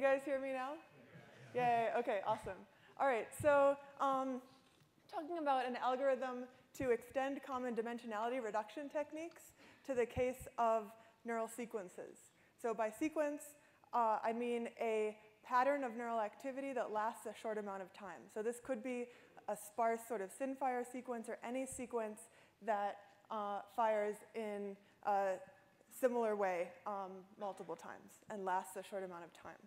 you guys hear me now? Yay, okay, awesome. All right, so um, talking about an algorithm to extend common dimensionality reduction techniques to the case of neural sequences. So by sequence, uh, I mean a pattern of neural activity that lasts a short amount of time. So this could be a sparse sort of SynFire sequence or any sequence that uh, fires in a similar way um, multiple times and lasts a short amount of time.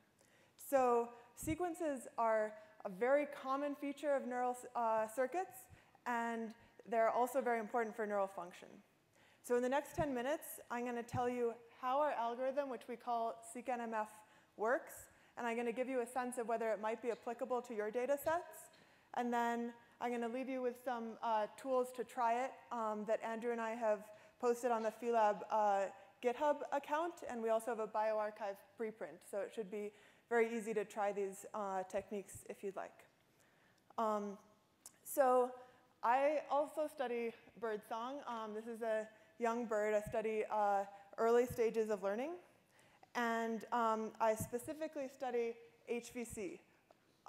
So sequences are a very common feature of neural uh, circuits, and they're also very important for neural function. So in the next 10 minutes, I'm going to tell you how our algorithm, which we call SeqNMF, works, and I'm going to give you a sense of whether it might be applicable to your data sets. And then I'm going to leave you with some uh, tools to try it um, that Andrew and I have posted on the FeeLab uh, GitHub account, and we also have a bioRxiv preprint, so it should be very easy to try these uh, techniques if you'd like. Um, so I also study birdsong. Um, this is a young bird. I study uh, early stages of learning. And um, I specifically study HVC,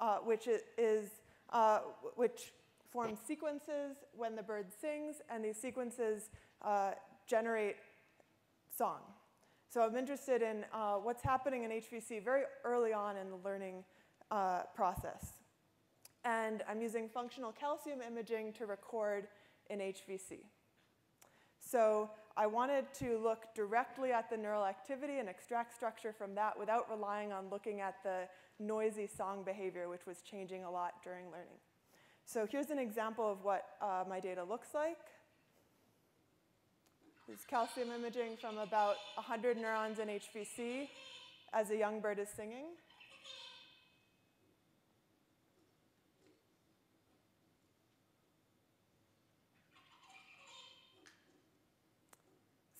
uh, which is uh, which forms sequences when the bird sings, and these sequences uh, generate song. So I'm interested in uh, what's happening in HVC very early on in the learning uh, process. And I'm using functional calcium imaging to record in HVC. So I wanted to look directly at the neural activity and extract structure from that without relying on looking at the noisy song behavior, which was changing a lot during learning. So here's an example of what uh, my data looks like. This is calcium imaging from about 100 neurons in HVC as a young bird is singing.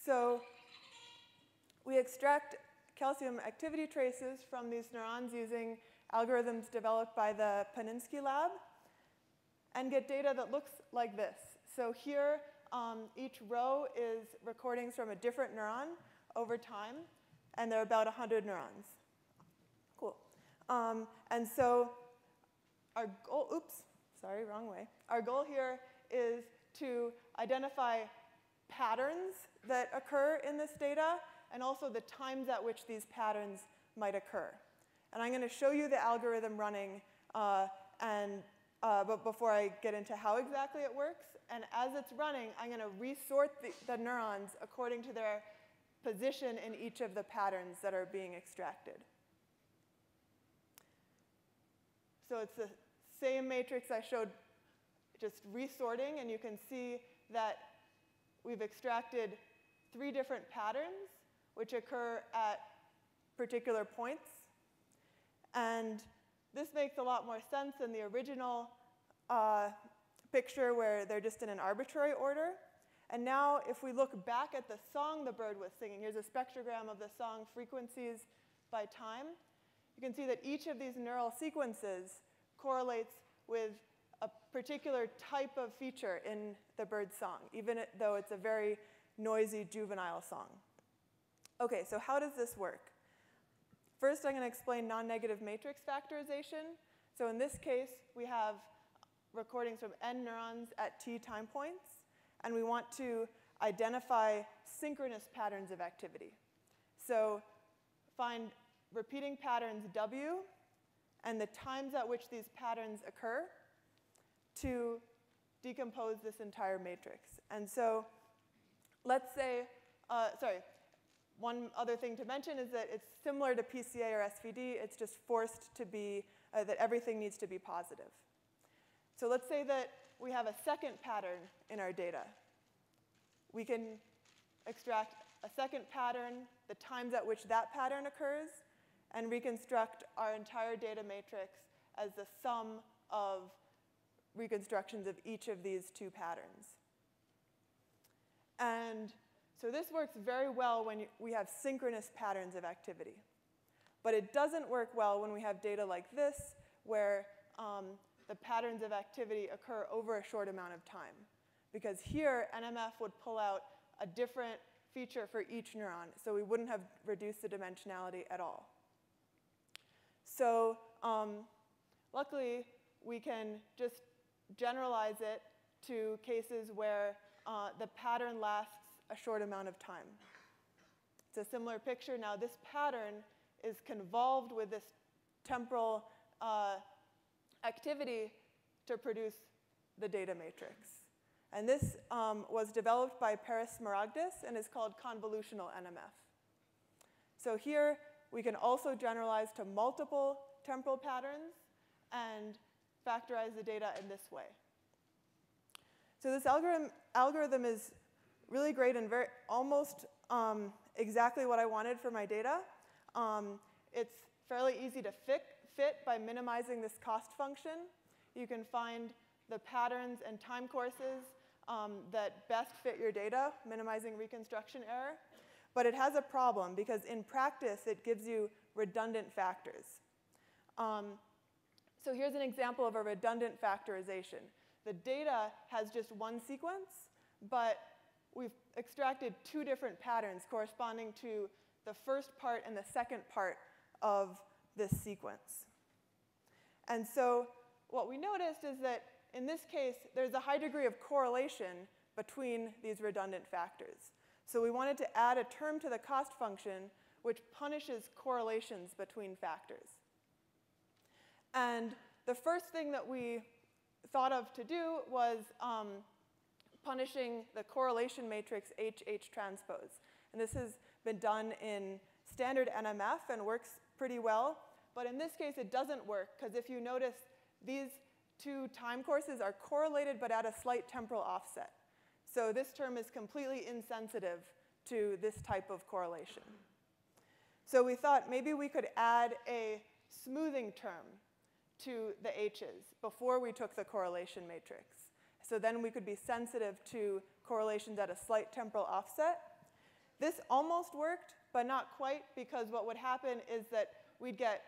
So we extract calcium activity traces from these neurons using algorithms developed by the Paninski lab and get data that looks like this. So here, um, each row is recordings from a different neuron over time, and there are about 100 neurons. Cool. Um, and so our goal, oops, sorry, wrong way. Our goal here is to identify patterns that occur in this data and also the times at which these patterns might occur. And I'm going to show you the algorithm running uh, and, uh, but before I get into how exactly it works. And as it's running, I'm going to resort the, the neurons according to their position in each of the patterns that are being extracted. So it's the same matrix I showed just resorting, and you can see that we've extracted three different patterns which occur at particular points. And this makes a lot more sense than the original uh, picture where they're just in an arbitrary order. And now if we look back at the song the bird was singing, here's a spectrogram of the song frequencies by time. You can see that each of these neural sequences correlates with a particular type of feature in the bird's song, even though it's a very noisy juvenile song. Okay, so how does this work? First, I'm going to explain non-negative matrix factorization. So in this case, we have recordings from n neurons at t time points, and we want to identify synchronous patterns of activity. So find repeating patterns W and the times at which these patterns occur, to decompose this entire matrix. And so let's say, uh, sorry, one other thing to mention is that it's similar to PCA or SVD. It's just forced to be, uh, that everything needs to be positive. So let's say that we have a second pattern in our data. We can extract a second pattern, the times at which that pattern occurs, and reconstruct our entire data matrix as the sum of reconstructions of each of these two patterns. And so this works very well when we have synchronous patterns of activity. But it doesn't work well when we have data like this, where um, the patterns of activity occur over a short amount of time. Because here, NMF would pull out a different feature for each neuron, so we wouldn't have reduced the dimensionality at all. So um, luckily, we can just generalize it to cases where uh, the pattern lasts a short amount of time. It's a similar picture. Now, this pattern is convolved with this temporal uh, activity to produce the data matrix. And this um, was developed by Paris Smaragdis and is called convolutional NMF. So here, we can also generalize to multiple temporal patterns and factorize the data in this way. So this algorithm, algorithm is really great and very almost um, exactly what I wanted for my data. Um, it's fairly easy to fit, fit by minimizing this cost function. You can find the patterns and time courses um, that best fit your data, minimizing reconstruction error. But it has a problem because in practice it gives you redundant factors. Um, so here's an example of a redundant factorization. The data has just one sequence, but we've extracted two different patterns corresponding to the first part and the second part of this sequence. And so what we noticed is that in this case, there's a high degree of correlation between these redundant factors. So we wanted to add a term to the cost function which punishes correlations between factors. And the first thing that we thought of to do was um, punishing the correlation matrix HH transpose. And this has been done in standard NMF and works pretty well. But in this case, it doesn't work, because if you notice, these two time courses are correlated but at a slight temporal offset. So this term is completely insensitive to this type of correlation. So we thought maybe we could add a smoothing term to the H's before we took the correlation matrix. So then we could be sensitive to correlations at a slight temporal offset. This almost worked, but not quite, because what would happen is that we'd get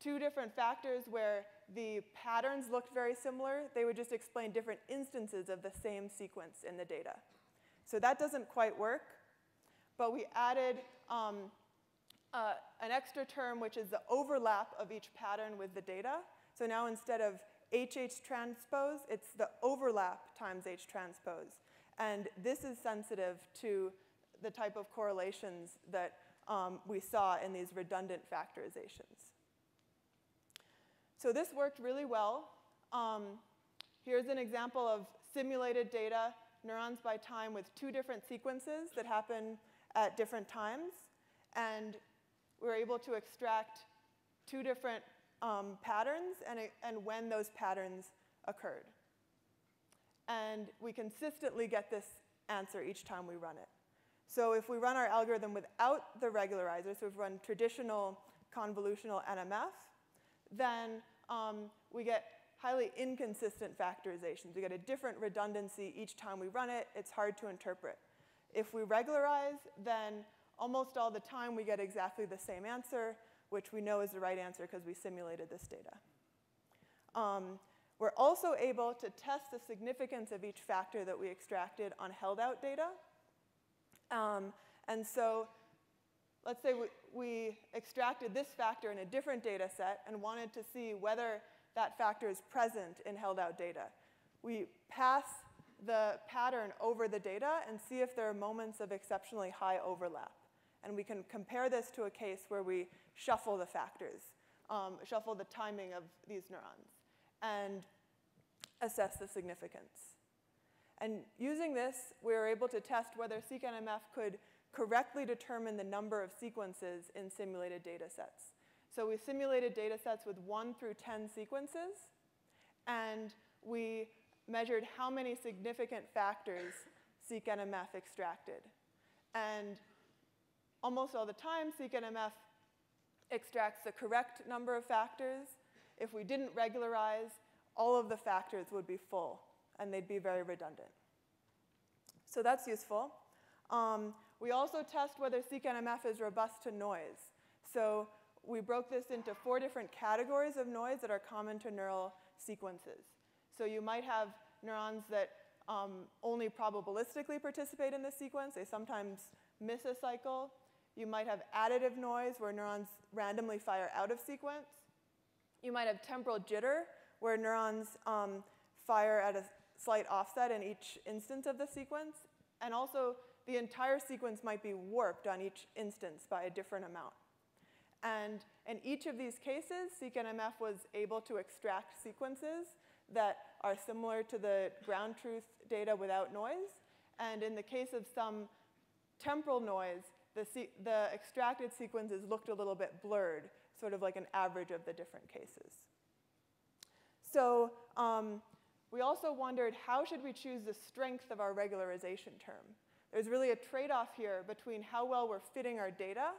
two different factors where the patterns looked very similar. They would just explain different instances of the same sequence in the data. So that doesn't quite work, but we added um, uh, an extra term, which is the overlap of each pattern with the data. So now instead of HH transpose, it's the overlap times H transpose. And this is sensitive to the type of correlations that um, we saw in these redundant factorizations. So this worked really well. Um, here's an example of simulated data, neurons by time with two different sequences that happen at different times. And we were able to extract two different um, patterns and, and when those patterns occurred. And we consistently get this answer each time we run it. So if we run our algorithm without the regularizer, so we've run traditional convolutional NMF, then um, we get highly inconsistent factorizations. We get a different redundancy each time we run it. It's hard to interpret. If we regularize, then almost all the time we get exactly the same answer, which we know is the right answer because we simulated this data. Um, we're also able to test the significance of each factor that we extracted on held out data. Um, and so let's say we, we, extracted this factor in a different data set and wanted to see whether that factor is present in held out data. We pass the pattern over the data and see if there are moments of exceptionally high overlap. And we can compare this to a case where we shuffle the factors, um, shuffle the timing of these neurons, and assess the significance. And using this, we were able to test whether SeqNMF could correctly determine the number of sequences in simulated data sets. So we simulated data sets with 1 through 10 sequences, and we measured how many significant factors SeqNMF extracted. And almost all the time, SeqNMF extracts the correct number of factors. If we didn't regularize, all of the factors would be full, and they'd be very redundant. So that's useful. Um, we also test whether SeqNMF is robust to noise. So we broke this into four different categories of noise that are common to neural sequences. So you might have neurons that um, only probabilistically participate in the sequence. They sometimes miss a cycle. You might have additive noise, where neurons randomly fire out of sequence. You might have temporal jitter, where neurons um, fire at a slight offset in each instance of the sequence. And also, the entire sequence might be warped on each instance by a different amount. And in each of these cases, SeqNMF was able to extract sequences that are similar to the ground truth data without noise. And in the case of some temporal noise, the, the extracted sequences looked a little bit blurred, sort of like an average of the different cases. So um, we also wondered how should we choose the strength of our regularization term? There's really a trade-off here between how well we're fitting our data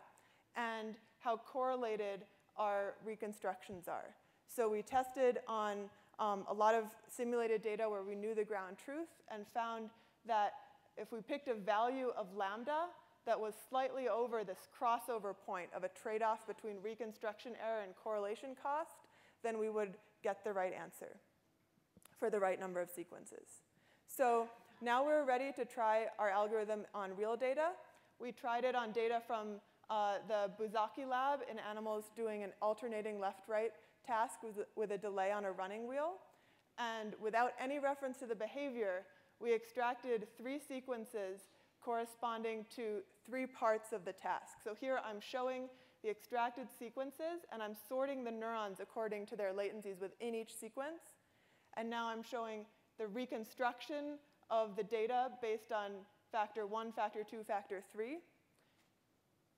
and how correlated our reconstructions are. So we tested on um, a lot of simulated data where we knew the ground truth and found that if we picked a value of lambda that was slightly over this crossover point of a trade-off between reconstruction error and correlation cost, then we would get the right answer for the right number of sequences. So now we're ready to try our algorithm on real data. We tried it on data from uh, the Buzsáki lab in animals doing an alternating left-right task with, with a delay on a running wheel. And without any reference to the behavior, we extracted three sequences corresponding to three parts of the task. So here I'm showing the extracted sequences, and I'm sorting the neurons according to their latencies within each sequence. And now I'm showing the reconstruction of the data based on factor one, factor two, factor three,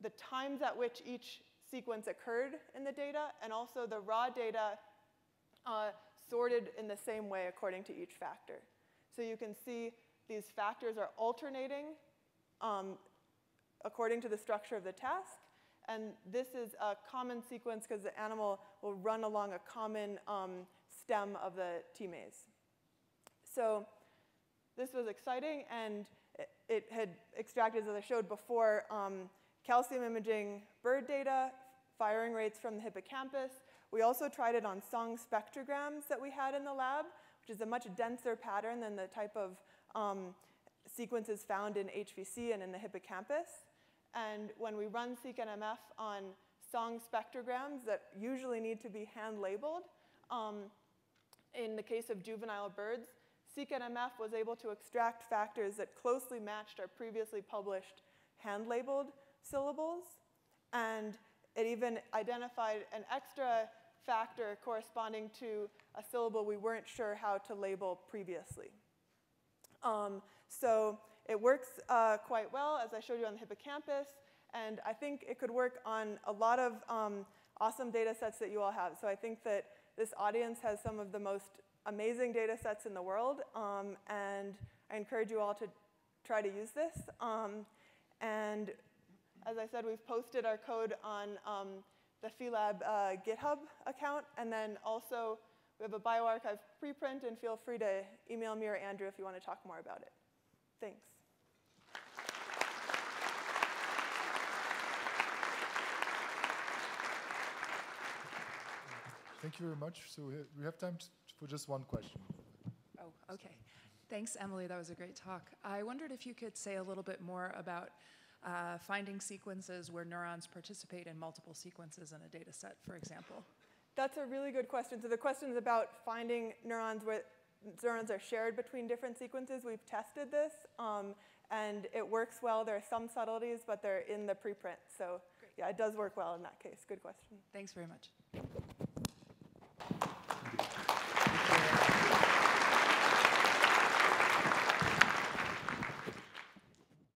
the times at which each sequence occurred in the data, and also the raw data uh, sorted in the same way according to each factor. So you can see these factors are alternating um, according to the structure of the task. And this is a common sequence because the animal will run along a common um, stem of the T maze. So this was exciting, and it, it, had extracted, as I showed before, um, calcium imaging bird data, firing rates from the hippocampus. We also tried it on song spectrograms that we had in the lab, which is a much denser pattern than the type of um, sequences found in HVC and in the hippocampus. And when we run SeqNMF on song spectrograms that usually need to be hand labeled, um, in the case of juvenile birds, SeqNMF was able to extract factors that closely matched our previously published hand labeled syllables. And it even identified an extra factor corresponding to a syllable we weren't sure how to label previously. Um, so it works uh, quite well, as I showed you on the hippocampus, and I think it could work on a lot of um, awesome data sets that you all have. So I think that this audience has some of the most amazing data sets in the world, um, and I encourage you all to try to use this. Um, and as I said, we've posted our code on um, the FeeLab uh, GitHub account, and then also we have a bioRxiv preprint, and feel free to email me or Andrew if you want to talk more about it. Thanks. Thank you very much. So we have time for just one question. Oh, okay. Thanks, Emily. That was a great talk. I wondered if you could say a little bit more about uh, finding sequences where neurons participate in multiple sequences in a data set, for example. That's a really good question. So the question is about finding neurons where neurons are shared between different sequences. We've tested this, um, and it works well. There are some subtleties, but they're in the preprint. So Great. yeah, it does work well in that case. Good question. Thanks very much.